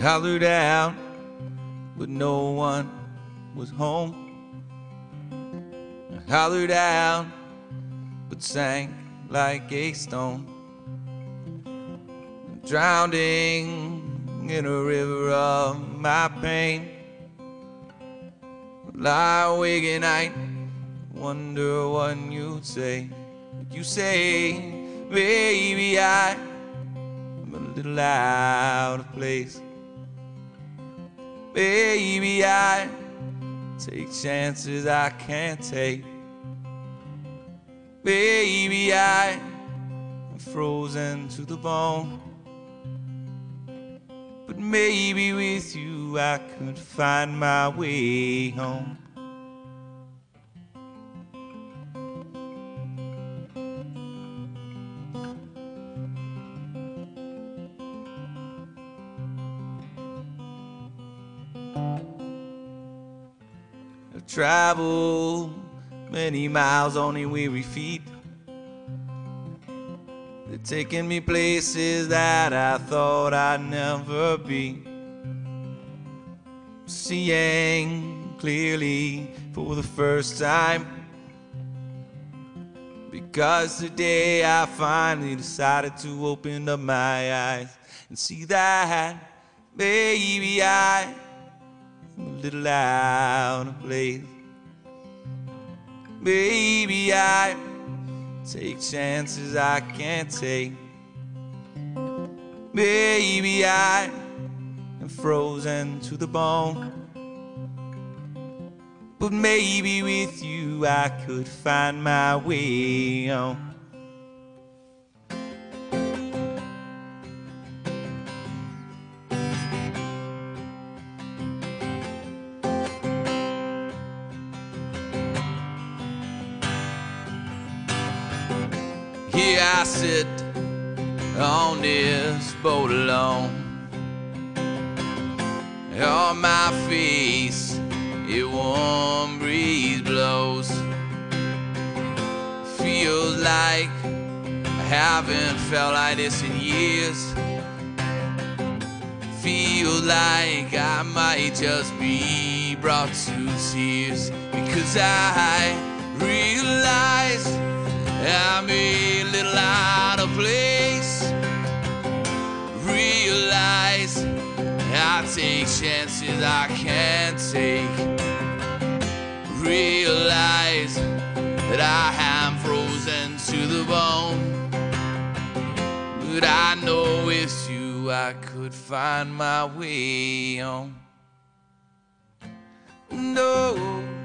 Hollered out, but no one was home. I hollered out, but sank like a stone. Drowning in a river of my pain. Lie awake at night, wonder what you'd say. You say, baby, I am a little out of place. Baby, I take chances I can't take. Baby, I am frozen to the bone. But maybe with you I could find my way home. I've many miles on a weary feet. They're taking me places that I thought I'd never be. Seeing clearly for the first time. Because today I finally decided to open up my eyes and see that, baby, I am a little out of. Baby, I take chances I can't take. Baby, I am frozen to the bone. But maybe with you I could find my way on. Here I sit on this boat alone. On my face, a warm breeze blows. Feels like I haven't felt like this in years. Feels like I might just be brought to tears because I place. Realize I take chances I can't take. Realize that I am frozen to the bone. But I know with you I could find my way home. No.